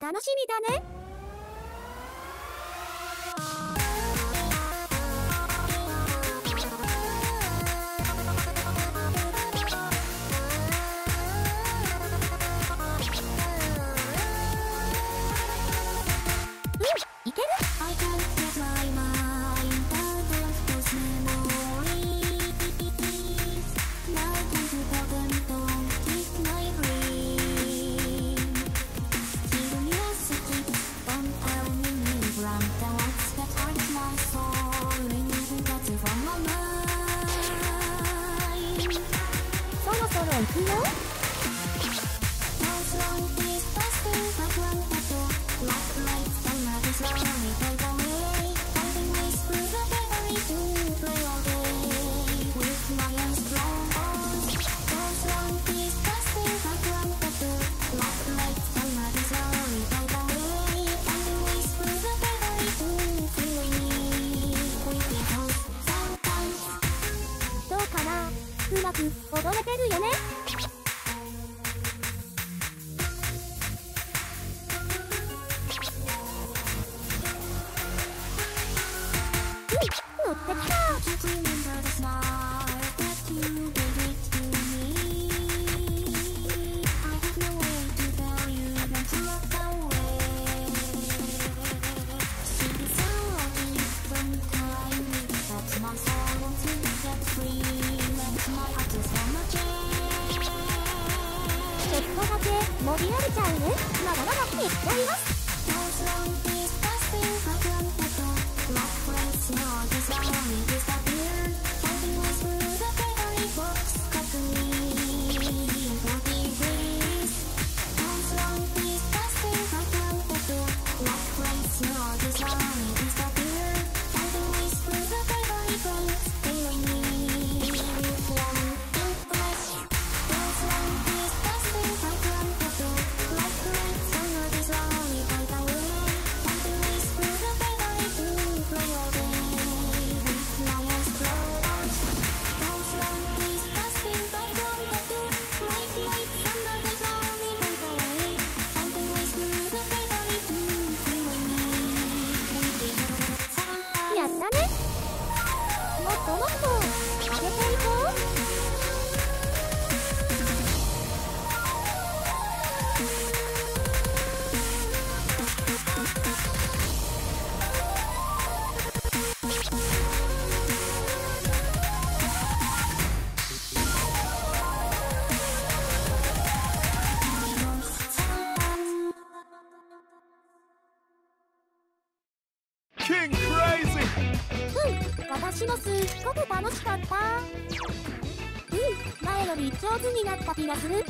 楽しみだね。 않군요. うまく踊れてるよね。乗ってきた。盛り上げちゃうね。まだまだいっちゃいます。だね。もっともっと上げていこう。しもす。すごく楽しかった。うん。前より上手になった気がする。